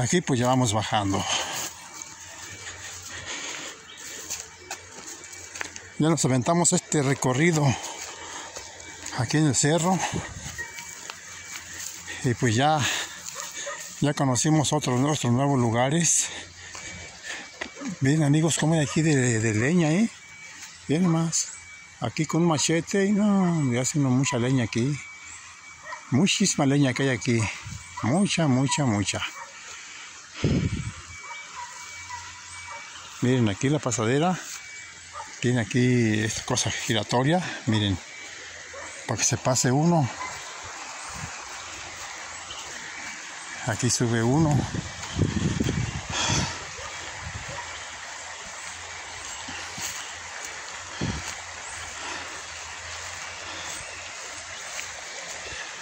Aquí pues ya vamos bajando. Ya nos aventamos este recorrido aquí en el cerro. Y pues ya, ya conocimos otros nuestros nuevos lugares. Miren amigos, como hay aquí de, leña, ¿eh? Bien más. Aquí con un machete y no, ya haciendo mucha leña aquí. Muchísima leña que hay aquí. Mucha, mucha, mucha. Miren aquí la pasadera. Tiene aquí esta cosa giratoria. Miren. Para que se pase uno. Aquí sube uno.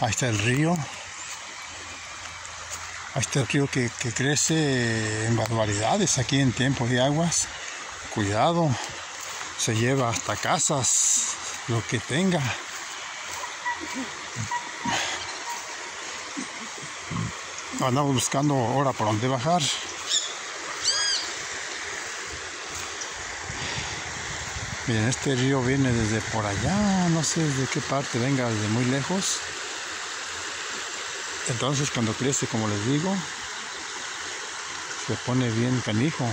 Ahí está el río. El río que, que crece en barbaridades aquí en tiempos de aguas. Cuidado, se lleva hasta casas, lo que tenga. Andamos buscando ahora por dónde bajar. Miren, este río viene desde por allá, no sé de qué parte venga, desde muy lejos. Entonces cuando crece, como les digo, se pone bien canijo.